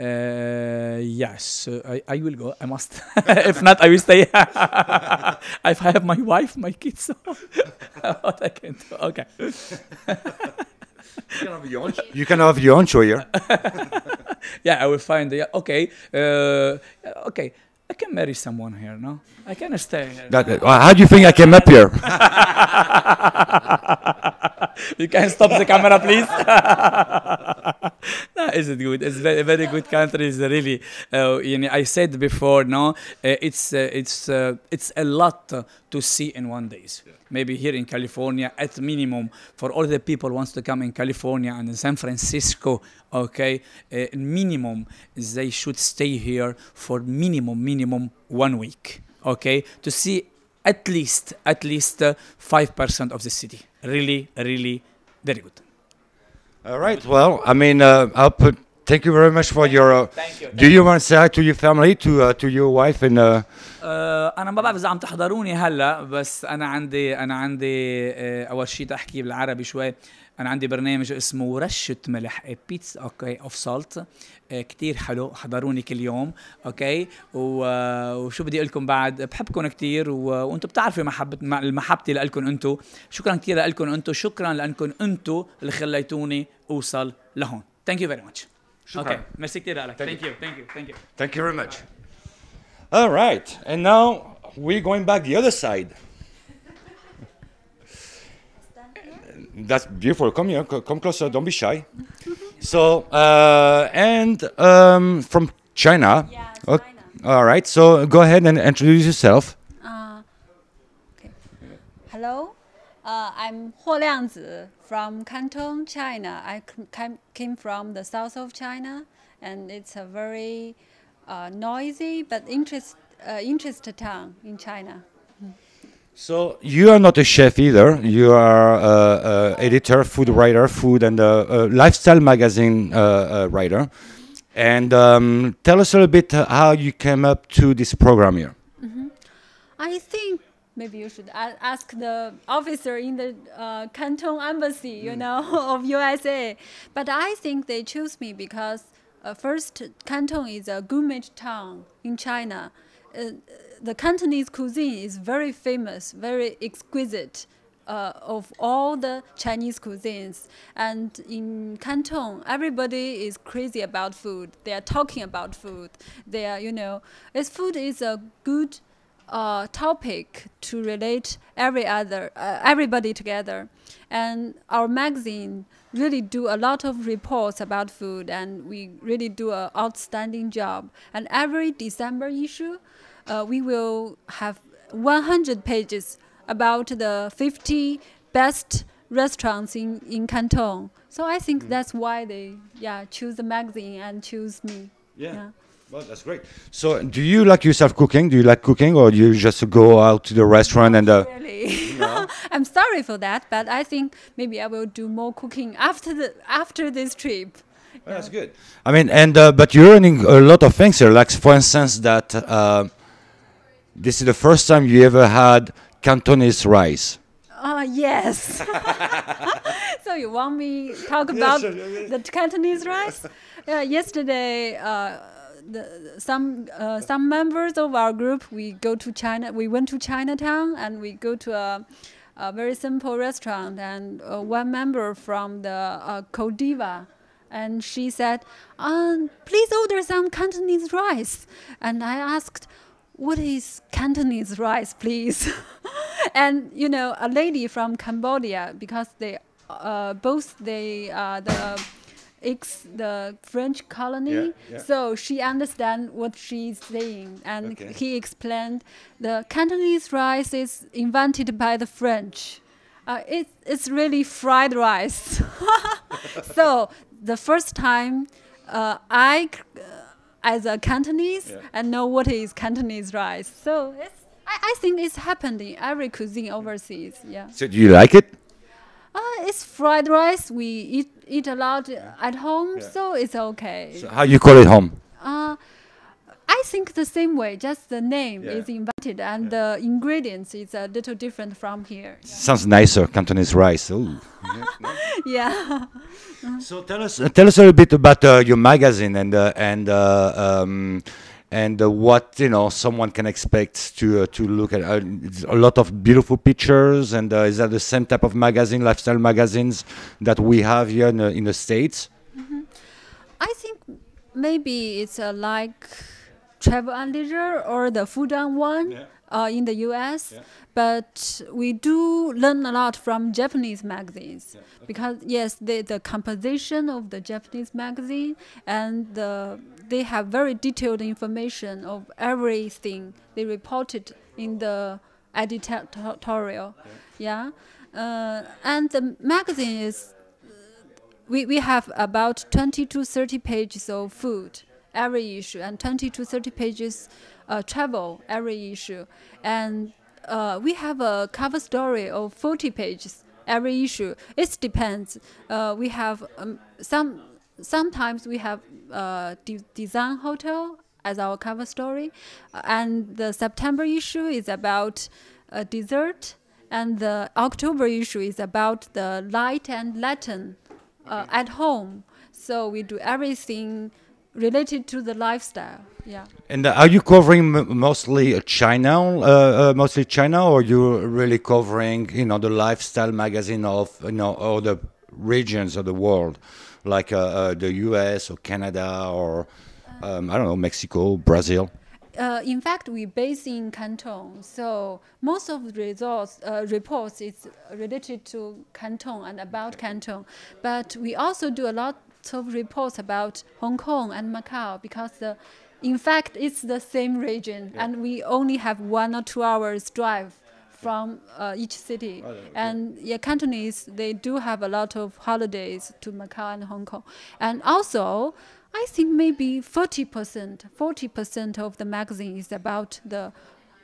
Speaker 6: Uh, yes, uh, I, I will go. I must. if not, I will stay. if I have my wife, my kids, so what I can do. Okay.
Speaker 3: You can have your own, you can have your own show here.
Speaker 6: Yeah, I will find. Yeah, okay. Uh, okay. I can marry someone here. No, I can stay here.
Speaker 3: That, uh, how do you think I came up here?
Speaker 6: you can stop the camera, please. no, is it good? It's very, very good country. It's really, uh, you know, I said before, no, uh, it's uh, it's uh, it's a lot to see in one days. Maybe here in California, at minimum, for all the people wants to come in California and in San Francisco, okay, uh, minimum they should stay here for minimum minimum one week, okay, to see at least at least five percent of the city. Really, really, very good.
Speaker 3: All right. Well, I mean, uh, I'll put. Thank you very much for your. Uh,
Speaker 6: Thank you.
Speaker 3: do you want to say hi to your family, to uh, to your wife, and uh,
Speaker 6: آه، أنا ما بعرف إذا عم تحضروني هلا بس أنا عندي أنا عندي آه، أول شيء احكي بالعربي شوي. أنا عندي برنامج اسمه رشة ملح بيتس أوكي اوف سالت كتير حلو حضروني كل يوم أوكي و- آه، وشو بدي أقول لكم بعد؟ بحبكم كتير و- وأنتم بتعرفوا محبة محبتي لكم أنتم شكرا كثير لكم أنتم شكرا لانكم أنتم اللي خليتوني أوصل لهون. ثانك يو فيري ماتش Okay, merci Thank, thank you. thank you, thank you.
Speaker 3: Thank you very much. All right, and now we're going back the other side. That's beautiful. Come here, come closer, don't be shy. so, uh, and um, from China.
Speaker 7: Yeah, China.
Speaker 3: All right, so go ahead and introduce yourself.
Speaker 7: Uh, okay. Hello, uh, I'm Huo Liangzi from Canton, China. I came, from the south of China, and it's a very uh, noisy but interest, uh, interesting town in China.
Speaker 3: So you are not a chef either. You are uh, uh, editor, food writer, food and uh, uh, lifestyle magazine writer. And um, tell us a little bit how you came up to this program here.
Speaker 7: I think maybe you should a- ask the officer in the uh, Canton embassy, you know, of USA. But I think they choose me because uh, first, Canton is a gourmet town in China. Uh, the Cantonese cuisine is very famous, very exquisite. Uh, of all the Chinese cuisines, and in Canton, everybody is crazy about food. They are talking about food. They are, you know, as food is a good uh, topic to relate every other uh, everybody together. And our magazine really do a lot of reports about food and we really do an outstanding job. And every december issue uh, we will have 100 pages about the 50 best restaurants in, in canton. So i think that's why they yeah choose the magazine and choose me. Yeah.
Speaker 3: Well, that's great. So, do you like yourself cooking? Do you like cooking, or do you just go out to the restaurant and? Uh,
Speaker 7: really. I'm sorry for that, but I think maybe I will do more cooking after the after this trip.
Speaker 3: Well, that's good. I mean, and uh, but you're earning a lot of things here. Like, for instance, that uh, this is the first time you ever had Cantonese rice.
Speaker 7: Ah, yes. so you want me talk about
Speaker 3: sure, yeah, yeah.
Speaker 7: the Cantonese rice? Yeah, yesterday, uh, the, some uh, some members of our group we go to China. We went to Chinatown and we go to a, a very simple restaurant. And uh, one member from the uh, Côte d'Ivoire, and she said, um, "Please order some Cantonese rice." And I asked, "What is Cantonese rice, please?" and you know, a lady from Cambodia because they uh, both they uh, the ex the French colony,
Speaker 3: Yeah, yeah.
Speaker 7: so she understand what she's saying, and
Speaker 3: Okay.
Speaker 7: he explained the Cantonese rice is invented by the French. Uh, it, it's really fried rice. so the first time uh, I, uh, as a Cantonese, I know what is Cantonese rice. So it's, I, I think it's happened in every cuisine overseas. Yeah.
Speaker 3: So do you like it?
Speaker 7: Uh, it's fried rice. We eat eat a lot at home, so it's okay.
Speaker 3: So how you call it home?
Speaker 7: Uh, I think the same way. Just the name
Speaker 3: Yeah.
Speaker 7: is invented, and the ingredients is a little different from here.
Speaker 3: Sounds nicer, Cantonese rice. Ooh.
Speaker 7: Yeah.
Speaker 3: So tell us, uh, tell us a little bit about uh, your magazine and uh, and uh, um, and uh, what you know someone can expect to uh, to look at. Uh, a lot of beautiful pictures, and uh, is that the same type of magazine, lifestyle magazines that we have here in the, in the states?
Speaker 7: I think maybe it's uh, like Travel and Leisure or the Food and Wine uh, in the US. But we do learn a lot from Japanese magazines because yes, the, the composition of the Japanese magazine and the, they have very detailed information of everything they reported in the editorial. Yeah, uh, and the magazine is we, we have about 20 to 30 pages of food every issue and 20 to 30 pages uh, travel every issue. And uh, we have a cover story of 40 pages every issue. It depends. Uh, we have um, some sometimes we have uh, de- design hotel as our cover story Uh, and the september issue is about uh, dessert and the october issue is about the light and latin uh, at home. So we do everything related to the lifestyle. Yeah.
Speaker 3: And uh, are you covering m- mostly China, uh, uh, mostly China, or you really covering, you know, the lifestyle magazine of, you know, other regions of the world, like uh, uh, the U.S. or Canada or um, I don't know, Mexico, Brazil?
Speaker 7: Uh, in fact, we base in Canton, so most of the results uh, reports is related to Canton and about Canton. But we also do a lot of reports about Hong Kong and Macau because the, in fact, it's the same region, and we only have one or two hours drive from uh, each city. And yeah, Cantonese they do have a lot of holidays to Macau and Hong Kong, and also. I think maybe 40%, 40% of the magazine is about the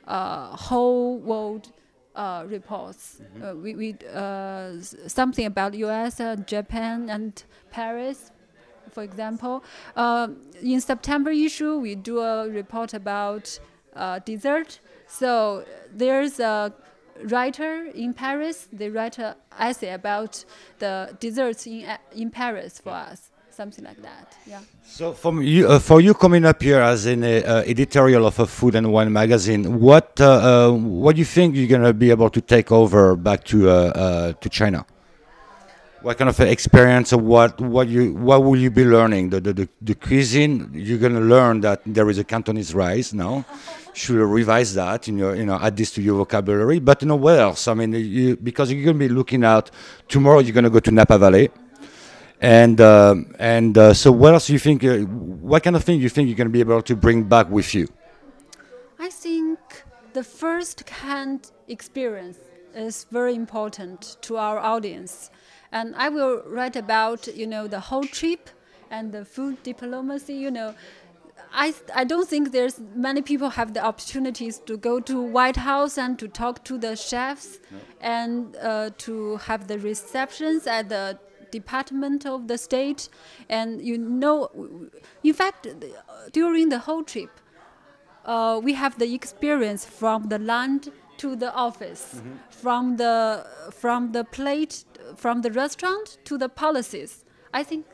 Speaker 7: uh, whole world uh, reports. Uh, we, we uh, something about U.S., uh, Japan, and Paris, for example. Uh, in September issue, we do a report about uh, dessert. So there's a writer in Paris. They write an essay about the desserts in in Paris for us, something like that. Yeah.
Speaker 3: So from you, uh, for you coming up here as an uh, uh, editorial of a food and wine magazine, what uh, uh, what do you think you're gonna be able to take over back to uh, uh, to China? What kind of experience or what what you what will you be learning? The the, the, the cuisine you're gonna learn that there is a Cantonese rice now. Should revise that in your you know add this to your vocabulary. But you know what else? I mean, you, because you're gonna be looking out tomorrow. You're gonna go to Napa Valley. And um and uh, so, what else do you think? Uh, what kind of thing do you think you're going to be able to bring back with you?
Speaker 7: I think the first-hand experience is very important to our audience, and I will write about you know the whole trip and the food diplomacy. You know, I I don't think there's many people have the opportunities to go to White House and to talk to the chefs and uh, to have the receptions at the Department of the State, and you know, in fact, during the whole trip uh, we have the experience from the land to the office, from the from the plate, from the restaurant to the policies. I think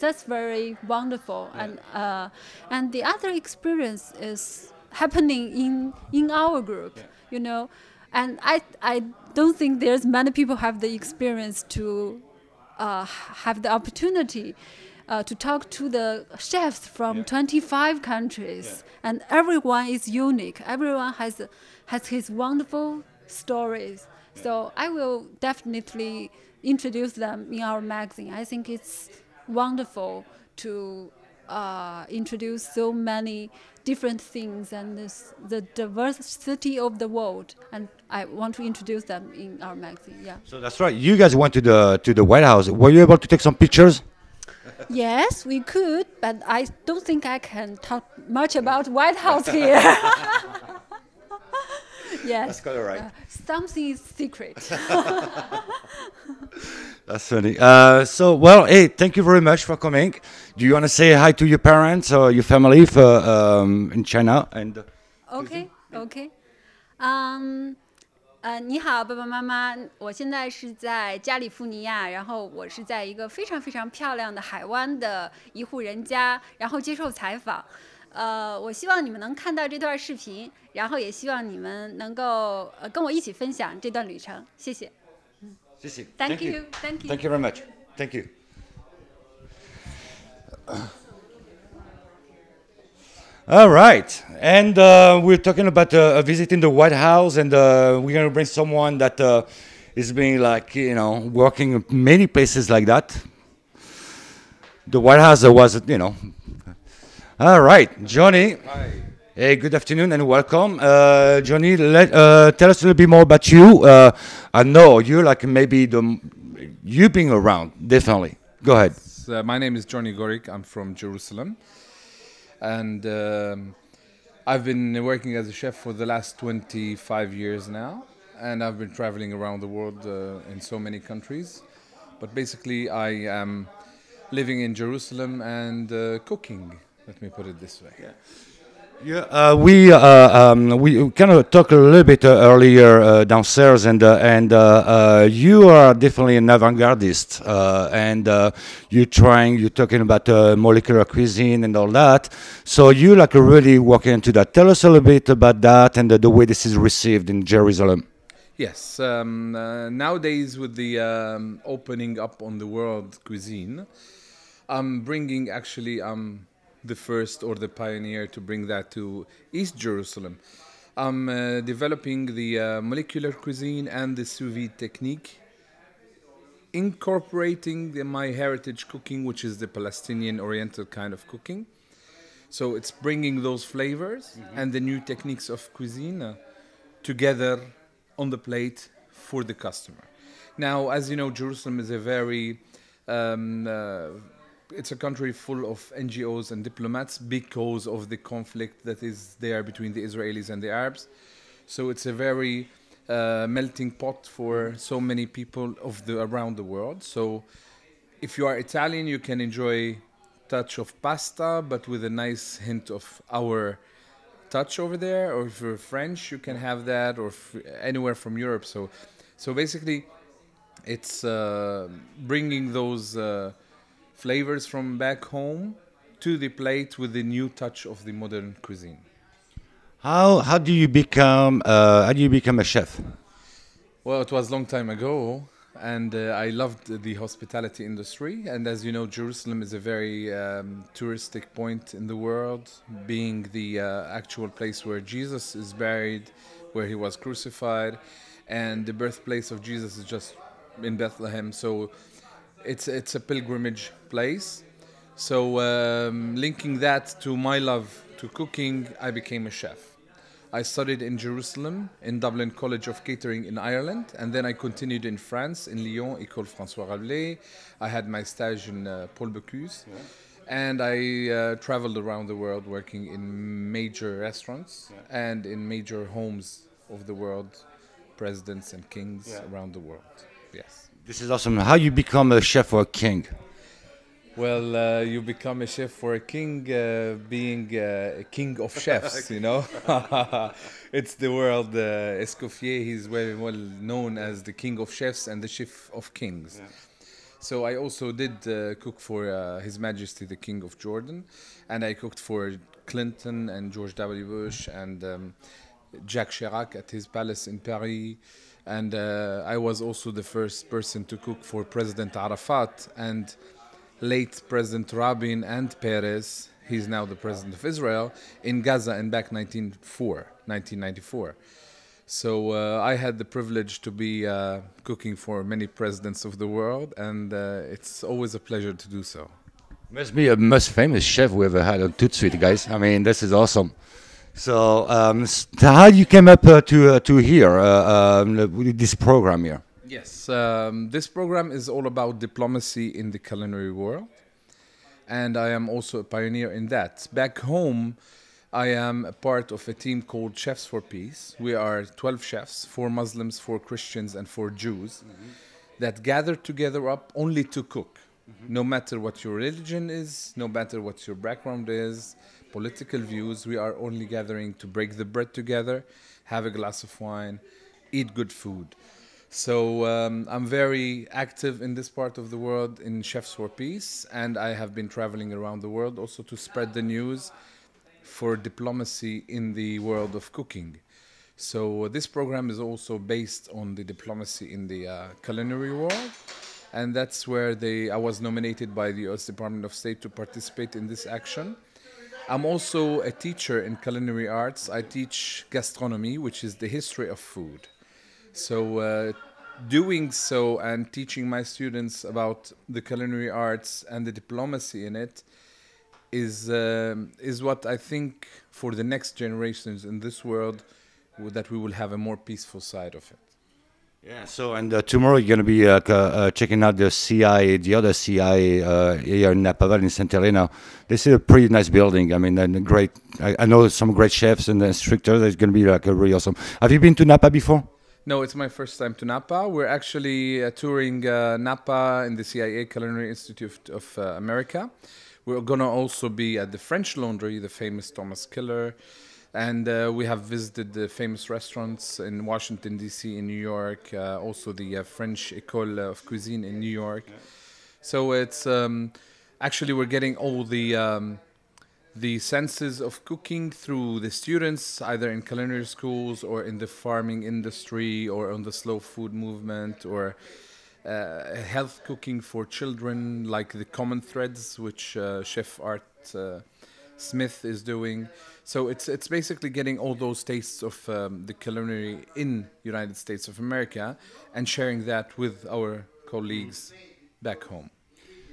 Speaker 7: that's very wonderful. And uh, and the other experience is happening in in our group. You know, and I I don't think there's many people have the experience to uh, have the opportunity uh, to talk to the chefs from 25 countries, and everyone is unique. Everyone has has his wonderful stories. So I will definitely introduce them in our magazine. I think it's wonderful to uh, introduce so many different things and this, the diversity of the world, and I want to introduce them in our magazine. Yeah.
Speaker 3: So that's right. You guys went to the to the White House. Were you able to take some pictures?
Speaker 7: Yes, we could, but I don't think I can talk much about White House here. yes.
Speaker 3: That's quite all right.
Speaker 7: Uh, something is secret.
Speaker 3: That's funny. Uh, so, well, hey, thank you very much for coming. Do you want to say hi to your parents or your family for, um, in China? And
Speaker 7: OK OK，嗯、呃，你好，爸爸妈妈，我现在是在加利福尼亚，然后我是在一个非常非常漂亮的海湾的一户人家，然后接受采访。呃，我希望你们能看到这段视频， 然后也希望你们能够呃跟我一起分享这段旅程。谢谢。
Speaker 3: Sissi,
Speaker 7: Thank you, thank you.
Speaker 3: Thank you very much. Thank you. All right, and uh, we're talking about uh, visiting the White House, and uh, we're gonna bring someone that uh, is being like you know working in many places like that. The White House uh, was you know. All right, Johnny.
Speaker 8: Hi.
Speaker 3: Hey, good afternoon and welcome. Uh, Johnny, let, uh, tell us a little bit more about you. Uh, I know you're like maybe the, you being around, definitely. Go ahead.
Speaker 8: Uh, my name is Johnny Goric. I'm from Jerusalem. And um, I've been working as a chef for the last 25 years now. And I've been traveling around the world uh, in so many countries. But basically, I am living in Jerusalem and uh, cooking. Let me put it this way.
Speaker 3: Yeah, uh, we uh, um, we kind of talked a little bit uh, earlier uh, downstairs, and uh, and uh, you are definitely an avant-gardist, and you're trying, you're talking about molecular cuisine and all that. So you like really working into that. Tell us a little bit about that and the, way this is received in Jerusalem.
Speaker 8: Yes, um, nowadays with the um, opening up on the world cuisine, I'm bringing actually I'm the first or the pioneer to bring that to East Jerusalem. I'm uh, developing the uh, molecular cuisine and the sous vide technique, incorporating the, my heritage cooking, which is the Palestinian Oriental kind of cooking. So it's bringing those flavors and the new techniques of cuisine uh, together on the plate for the customer. Now, as you know, Jerusalem is a very um, uh, it's a country full of NGOs and diplomats because of the conflict that is there between the Israelis and the Arabs. So it's a very uh, melting pot for so many people of the around the world. So if you are Italian, you can enjoy touch of pasta, but with a nice hint of our touch over there. Or if you're French, you can have that, or anywhere from Europe. So, so basically, it's uh, bringing those uh, flavors from back home to the plate with the new touch of the modern cuisine.
Speaker 3: How how do you become uh, how do you become a chef?
Speaker 8: Well, it was a long time ago, and uh, I loved the hospitality industry. And as you know, Jerusalem is a very um, touristic point in the world, being the uh, actual place where Jesus is buried, where he was crucified, and the birthplace of Jesus is just in Bethlehem. So it's it's a pilgrimage place. So um, linking that to my love to cooking, I became a chef. I studied in Jerusalem in Dublin College of Catering in Ireland, and then I continued in France in Lyon, École François Rabelais. I had my stage in uh, Paul Bocuse, and I uh, traveled around the world working in major restaurants and in major homes of the world, presidents and kings around the world. Yes.
Speaker 3: This is awesome. How you become a chef or a king?
Speaker 8: Well, uh, you become a chef for a king, uh, being uh, a king of chefs, you know. it's the world. Uh, Escoffier, he's very well known as the king of chefs and the chef of kings. So I also did uh, cook for uh, His Majesty the King of Jordan, and I cooked for Clinton and George W. Bush and um, Jacques Chirac at his palace in Paris. And uh, I was also the first person to cook for President Arafat and late President Rabin and Peres. He's now the president of Israel in Gaza and back 1904, 1994. So uh, I had the privilege to be uh, cooking for many presidents of the world, and uh, it's always a pleasure to do so.
Speaker 3: Must be a most famous chef we ever had on ToutSuite, guys. I mean, this is awesome. So, um, how you came up uh, to uh, to here uh, um, with this program here?
Speaker 8: Yes, um, this program is all about diplomacy in the culinary world, and I am also a pioneer in that. Back home, I am a part of a team called Chefs for Peace. We are 12 chefs, four Muslims, four Christians, and four Jews, that gather together up only to cook. No matter what your religion is, no matter what your background is, political views, we are only gathering to break the bread together, have a glass of wine, eat good food. So um, I'm very active in this part of the world in Chefs for Peace, and I have been traveling around the world also to spread the news for diplomacy in the world of cooking. So this program is also based on the diplomacy in the uh, culinary world, and that's where they I was nominated by the U.S. Department of State to participate in this action. I'm also a teacher in culinary arts. I teach gastronomy, which is the history of food. So, uh, doing so and teaching my students about the culinary arts and the diplomacy in it is um, is what I think for the next generations in this world that we will have a more peaceful side of it.
Speaker 3: Yeah. So, and uh, tomorrow you're going to be uh, uh, checking out the CIA, the other CIA uh, here in Napa Valley in Santa Elena. This is a pretty nice building. I mean, and great. I, I know some great chefs and instructors. It's going to be like a really awesome. Have you been to Napa before?
Speaker 8: No, it's my first time to Napa. We're actually uh, touring uh, Napa in the CIA Culinary Institute of uh, America. We're gonna also be at the French Laundry, the famous Thomas Keller, and uh, we have visited the famous restaurants in Washington D.C., in New York, uh, also the uh, French École of Cuisine in New York. So it's um, actually we're getting all the um, the senses of cooking through the students, either in culinary schools or in the farming industry or on the slow food movement or uh, health cooking for children, like the Common Threads, which uh, Chef Art uh, Smith is doing. So it's it's basically getting all those tastes of um, the culinary in United States of America and sharing that with our colleagues back home.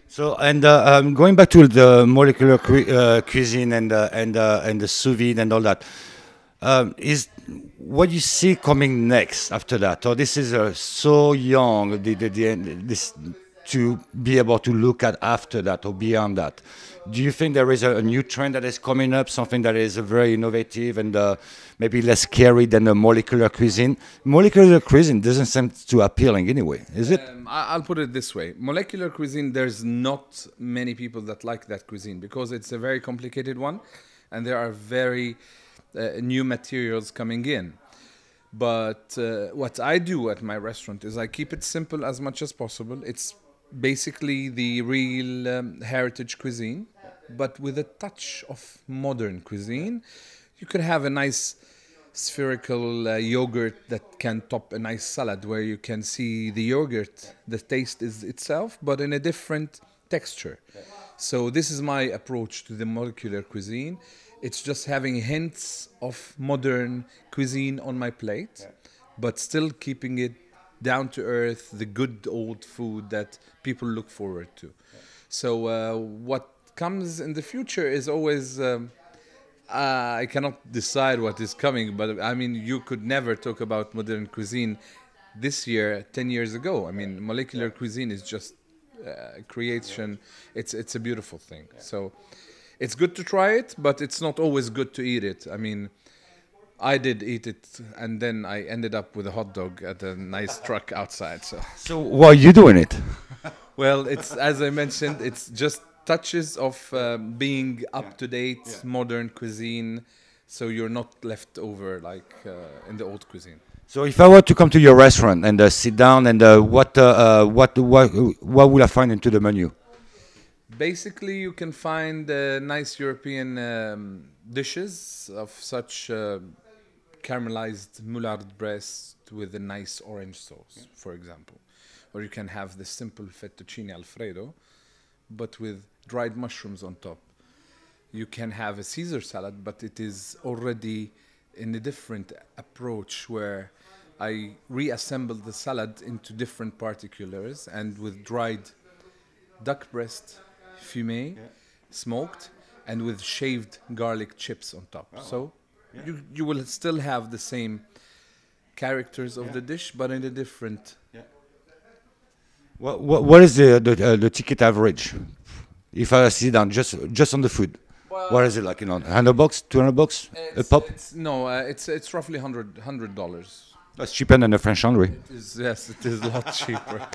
Speaker 3: So, and uh, um, going back to the molecular cui- uh, cuisine and uh, and uh, and the sous vide and all that, um, is what you see coming next after that? Or this is uh, so young, the, the, the, this to be able to look at after that or beyond that. Do you think there is a, a new trend that is coming up, something that is very innovative and uh, maybe less scary than the molecular cuisine? Molecular cuisine doesn't seem too appealing anyway, is it?
Speaker 8: Um, I'll put it this way: molecular cuisine. There's not many people that like that cuisine because it's a very complicated one, and there are very uh, new materials coming in. But uh, what I do at my restaurant is I keep it simple as much as possible. It's basically the real um, heritage cuisine, but with a touch of modern cuisine. You could have a nice spherical uh, yogurt that can top a nice salad where you can see the yogurt the taste is itself but in a different texture. So this is my approach to the molecular cuisine. It's just having hints of modern cuisine on my plate but still keeping it down to earth the good old food that people look forward to so uh, what comes in the future is always um, uh, I cannot decide what is coming, but I mean, you could never talk about modern cuisine this year, 10 years ago. I mean, molecular cuisine is just uh, creation. It's, it's a beautiful thing. So it's good to try it, but it's not always good to eat it. I mean, I did eat it, and then I ended up with a hot dog at a nice truck outside. So,
Speaker 3: So, why are you doing it?
Speaker 8: well, it's as I mentioned, it's just touches of um, being up to date, modern cuisine. so you're not left over like uh, in the old cuisine.
Speaker 3: So if I were to come to your restaurant and uh, sit down and uh, what, uh, uh, what what what will I find into the menu?
Speaker 8: Basically, you can find uh, nice European um, dishes of such uh, caramelized moulard breast with a nice orange sauce, for example. Or you can have the simple fettuccine alfredo, but with dried mushrooms on top. You can have a Caesar salad, but it is already in a different approach where I reassemble the salad into different particulars and with dried duck breast fumé, smoked, and with shaved garlic chips on top. So you you will still have the same characters of the dish, but in a different.
Speaker 3: What what, what is the the, uh, the ticket average? If I sit down just just on the food, what is it like? You know, hundred bucks, two hundred bucks, a pop.
Speaker 8: it's- no, uh, it's it's roughly hundred hundred dollars.
Speaker 3: That's cheaper than a French laundry.
Speaker 8: Is yes, it is a lot cheaper.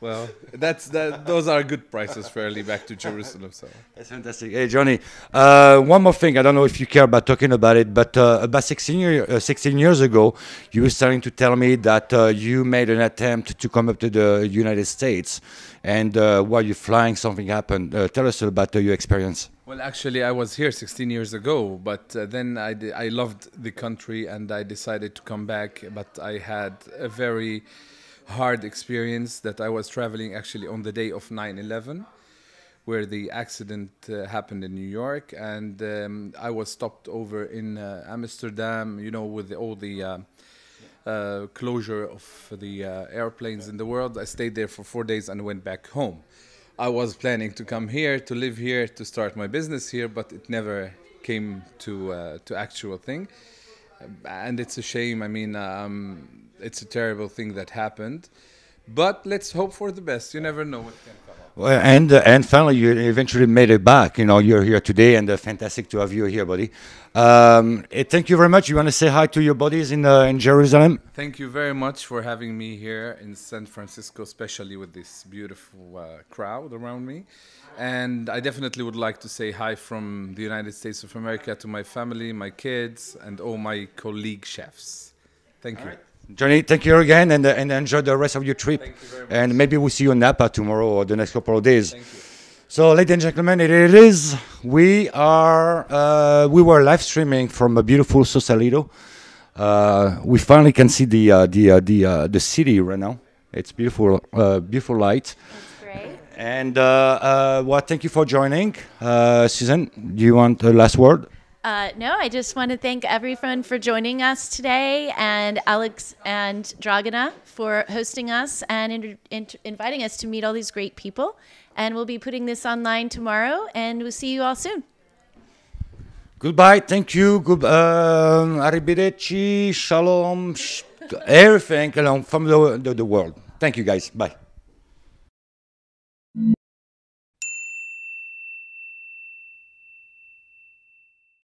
Speaker 8: Well, that's that. Those are good prices fairly back to Jerusalem. So
Speaker 3: That's fantastic. Hey, Johnny, uh, one more thing. I don't know if you care about talking about it, but uh, about 16, year, uh, 16 years ago, you were starting to tell me that uh, you made an attempt to come up to the United States. And uh, while you're flying, something happened. Uh, tell us about uh, your experience.
Speaker 8: Well, actually, I was here 16 years ago, but uh, then I, I loved the country and I decided to come back. But I had a very hard experience that I was traveling actually on the day of 9 11, where the accident uh, happened in New York. And um, I was stopped over in uh, Amsterdam, you know, with all the. Uh, uh, closure of the uh, airplanes in the world. I stayed there for four days and went back home. I was planning to come here, to live here, to start my business here, but it never came to uh, to actual thing. And it's a shame. I mean, um, it's a terrible thing that happened. But let's hope for the best. You never know what can up.
Speaker 3: Well, and uh, and finally, you eventually made it back. You know, you're here today, and uh, fantastic to have you here, buddy. Um, eh, thank you very much. You want to say hi to your buddies in uh, in Jerusalem?
Speaker 8: Thank you very much for having me here in San Francisco, especially with this beautiful uh, crowd around me. And I definitely would like to say hi from the United States of America to my family, my kids, and all my colleague chefs. Thank you.
Speaker 3: Johnny, thank you again, and uh, and enjoy the rest of your trip.
Speaker 8: Thank you very much.
Speaker 3: And maybe we'll see you in Napa tomorrow or the next couple of days.
Speaker 8: Thank you.
Speaker 3: So, ladies and gentlemen, it, it is. We are. Uh, we were live streaming from a beautiful Sausalito. Uh, we finally can see the uh, the uh, the uh, the city right now. It's beautiful, uh, beautiful light.
Speaker 1: That's great.
Speaker 3: And uh, uh, well, thank you for joining, uh, Susan. Do you want the last word?
Speaker 1: Uh, no, I just want to thank everyone for joining us today, and Alex and Dragana for hosting us and in, in, inviting us to meet all these great people. And we'll be putting this online tomorrow, and we'll see you all soon.
Speaker 3: Goodbye. Thank you. Good. Um, arrivederci. Shalom. Sh- everything along from the, the the world. Thank you, guys. Bye.